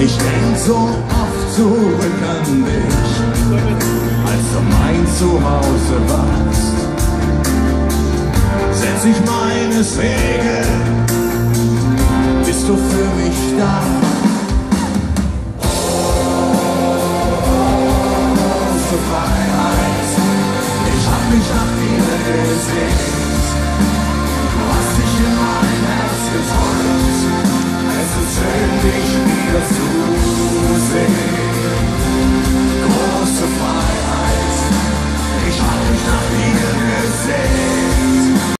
Ich denk so oft zurück an dich, als du mein Zuhause warst. Setz ich meine Segel, bist du für mich da.